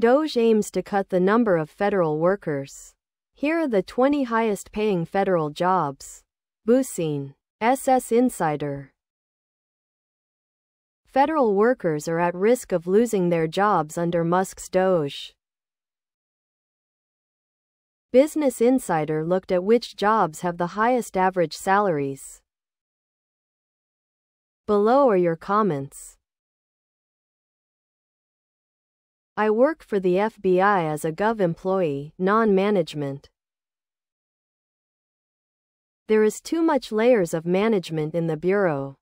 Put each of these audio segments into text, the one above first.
Doge aims to cut the number of federal workers. Here are the 20 highest paying federal jobs. Busine. SS Insider. Federal workers are at risk of losing their jobs under Musk's Doge. Business Insider looked at which jobs have the highest average salaries. Below are your comments. I work for the FBI as a Gov employee, non-management. There is too much layers of management in the Bureau.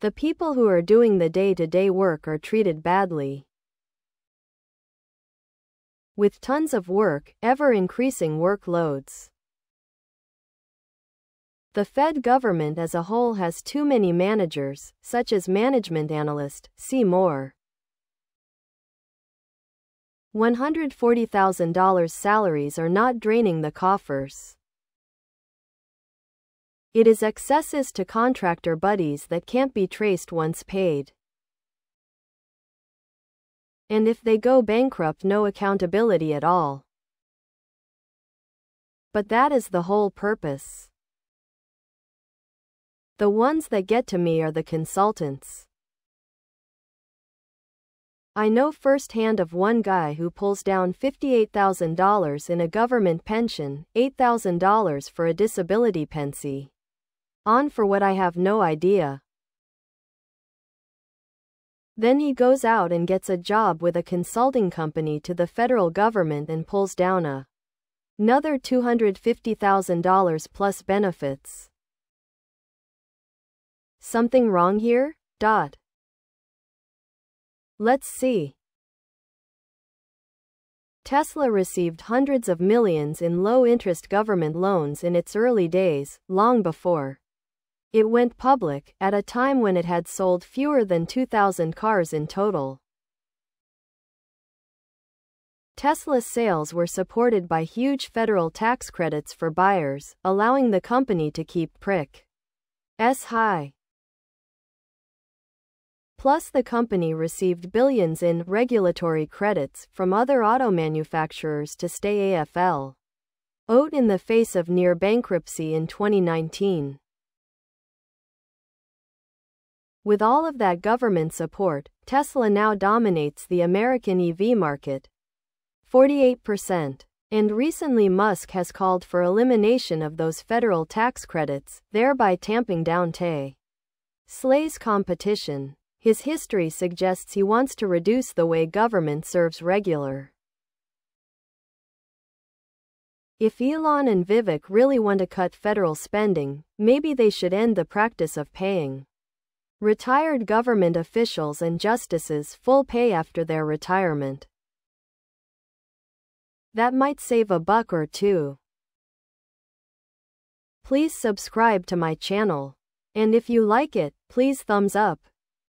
The people who are doing the day-to-day -day work are treated badly. With tons of work, ever-increasing workloads. The Fed government as a whole has too many managers, such as management analyst, see more. $140,000 salaries are not draining the coffers. It is excesses to contractor buddies that can't be traced once paid. And if they go bankrupt no accountability at all. But that is the whole purpose. The ones that get to me are the consultants. I know firsthand of one guy who pulls down $58,000 in a government pension, $8,000 for a disability pensy. On for what I have no idea. Then he goes out and gets a job with a consulting company to the federal government and pulls down a another $250,000 plus benefits. Something wrong here? Dot. Let's see. Tesla received hundreds of millions in low-interest government loans in its early days, long before it went public, at a time when it had sold fewer than 2,000 cars in total. Tesla's sales were supported by huge federal tax credits for buyers, allowing the company to keep prick S high. Plus the company received billions in regulatory credits from other auto manufacturers to stay AFL. Oat in the face of near bankruptcy in 2019. With all of that government support, Tesla now dominates the American EV market. 48%. And recently Musk has called for elimination of those federal tax credits, thereby tamping down Tesla's competition. His history suggests he wants to reduce the way government serves regular. If Elon and Vivek really want to cut federal spending, maybe they should end the practice of paying retired government officials and justices full pay after their retirement. That might save a buck or two. Please subscribe to my channel. And if you like it, please thumbs up.